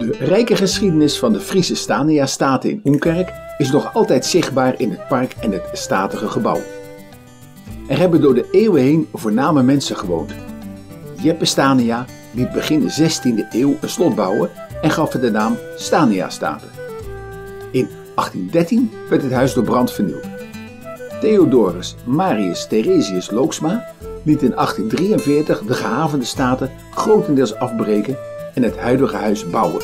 De rijke geschiedenis van de Friese Stania-staten in Oenkerk is nog altijd zichtbaar in het park en het statige gebouw. Er hebben door de eeuwen heen voorname mensen gewoond. Jeppe Stania liet begin de 16e eeuw een slot bouwen en gaf het de naam Stania-staten. In 1813 werd het huis door brand vernield. Theodorus Marius Theresius Looksma liet in 1843 de gehavende staten grotendeels afbreken en het huidige huis bouwen.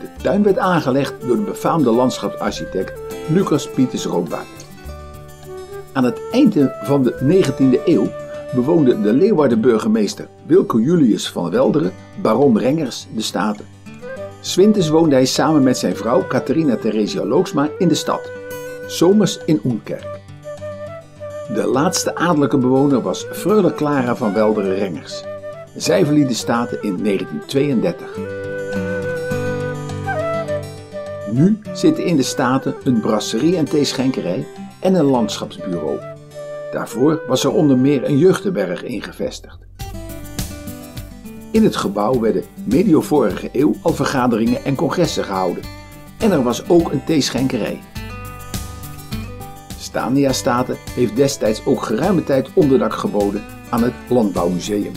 De tuin werd aangelegd door de befaamde landschapsarchitect Lucas Pieters Roodbaard. Aan het einde van de 19e eeuw bewoonde de Leeuwarden burgemeester Wilco Julius van Welderen, baron Rengers, de Staten. Swinters woonde hij samen met zijn vrouw Catharina Theresia Looksma in de stad, zomers in Oenkerk. De laatste adellijke bewoner was Freule Clara van Welderen Rengers. Zij verliet de Staten in 1932. Nu zitten in de Staten een brasserie en theeschenkerij en een landschapsbureau. Daarvoor was er onder meer een jeugdherberg ingevestigd. In het gebouw werden medio vorige eeuw al vergaderingen en congressen gehouden. En er was ook een theeschenkerij. Stania Staten heeft destijds ook geruime tijd onderdak geboden aan het Landbouwmuseum.